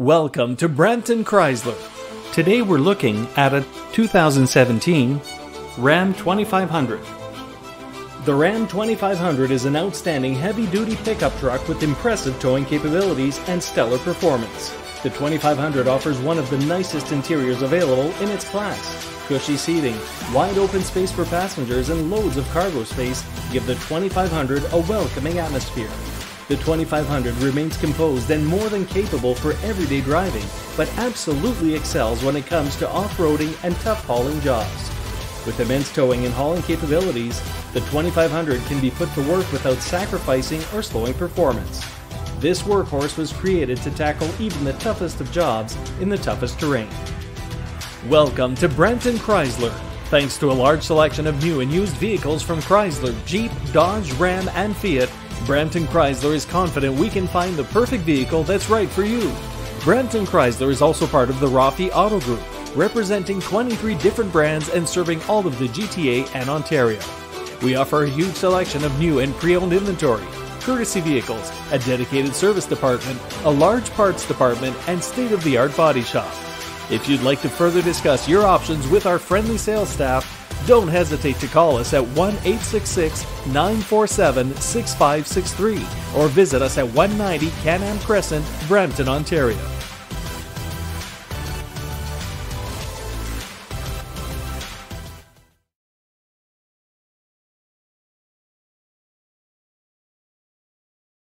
Welcome to Brampton Chrysler. Today we're looking at a 2017 Ram 2500. The Ram 2500 is an outstanding heavy duty pickup truck with impressive towing capabilities and stellar performance. The 2500 offers one of the nicest interiors available in its class. Cushy seating, wide open space for passengers, and loads of cargo space give the 2500 a welcoming atmosphere. The 2500 remains composed and more than capable for everyday driving, but absolutely excels when it comes to off-roading and tough hauling jobs. With immense towing and hauling capabilities, the 2500 can be put to work without sacrificing or slowing performance. This workhorse was created to tackle even the toughest of jobs in the toughest terrain. Welcome to Brampton Chrysler. Thanks to a large selection of new and used vehicles from Chrysler, Jeep, Dodge, Ram, and Fiat, Brampton Chrysler is confident we can find the perfect vehicle that's right for you. Brampton Chrysler is also part of the Rafih Auto Group, representing 23 different brands and serving all of the GTA and Ontario. We offer a huge selection of new and pre owned inventory, courtesy vehicles, a dedicated service department, a large parts department, and state of the art body shop. If you'd like to further discuss your options with our friendly sales staff, don't hesitate to call us at 1 866 947 6563 or visit us at 190 Can Am Crescent, Brampton, Ontario.